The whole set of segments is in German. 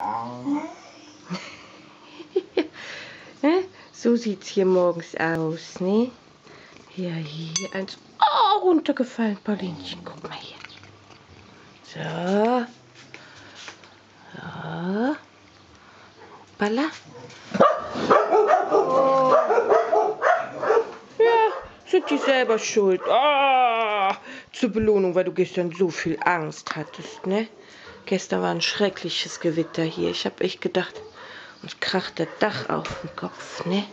so sieht's hier morgens aus, ne? Ja, hier eins. Oh, runtergefallen, Paulinchen. Guck mal hier. So. So. Balla. Oh. Ja, sind die selber schuld. Ah, zur Belohnung, weil du gestern so viel Angst hattest, ne? Gestern war ein schreckliches Gewitter hier. Ich habe echt gedacht, uns kracht das Dach auf den Kopf, ne?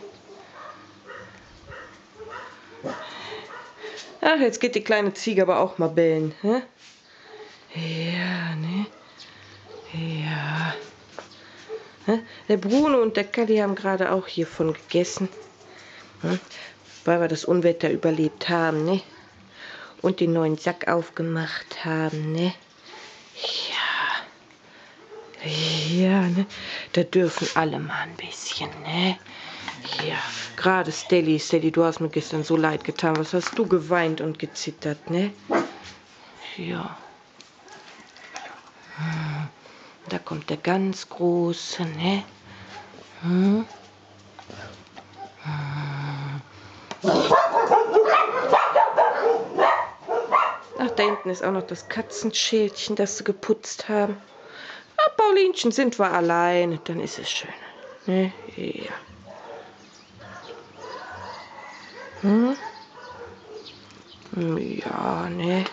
Ach, jetzt geht die kleine Ziege aber auch mal bellen, ne? Ja, ne? Ja. Der Bruno und der Kalli haben gerade auch hiervon gegessen. Ne? Weil wir das Unwetter überlebt haben, ne? Und den neuen Sack aufgemacht haben, ne? Ja, ne? Da dürfen alle mal ein bisschen, ne? Ja, gerade Stelly, Stelly, du hast mir gestern so leid getan. Was hast du geweint und gezittert, ne? Ja. Da kommt der ganz Große, ne? Hm? Ach, da hinten ist auch noch das Katzenschälchen, das sie geputzt haben. Paulinchen, sind wir alleine, dann ist es schön. Ne? Ja. Hm? Ja, ne?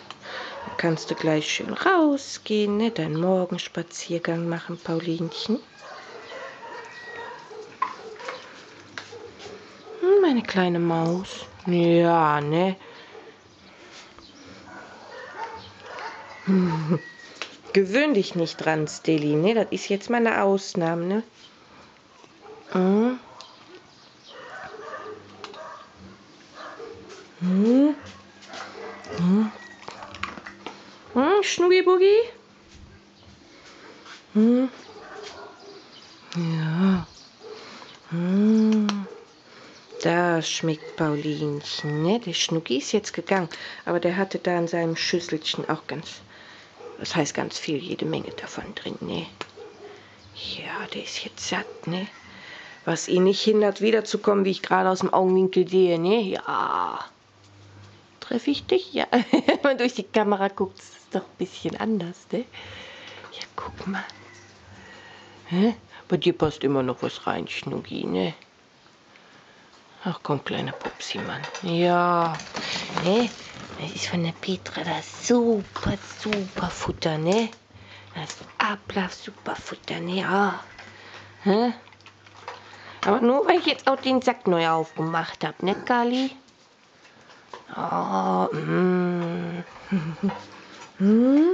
Dann kannst du gleich schön rausgehen, ne? Deinen Morgenspaziergang machen, Paulinchen. Hm, meine kleine Maus. Ja, ne? Gewöhn dich nicht dran, Steli, ne? Das ist jetzt mal eine Ausnahme, ne? Hm. Hm. Hm. Hm, Schnuggi-Buggi? Hm. Ja. Hm. Da schmeckt Paulinchen, ne? Der Schnucki ist jetzt gegangen, aber der hatte da in seinem Schüsselchen auch ganz das heißt ganz viel, jede Menge davon drin, ne? Ja, der ist jetzt satt, ne? Was ihn nicht hindert, wiederzukommen, wie ich gerade aus dem Augenwinkel sehe, ne? Ja. Treffe ich dich? Ja. Wenn man durch die Kamera guckt, ist es doch ein bisschen anders, ne? Ja, guck mal. Hä? Bei dir passt immer noch was rein, Schnucki, ne? Ach komm, kleiner Pupsi, Mann. Ja. Ne? Das ist von der Petra das super, super Futter, ne? Das Ablauf super Futter, ne? Ja. Aber nur, weil ich jetzt auch den Sack neu aufgemacht habe, ne, Kali? Oh, mm. hm?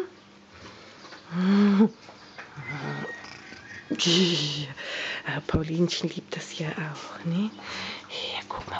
Paulinchen liebt das ja auch, ne? Ja, guck mal.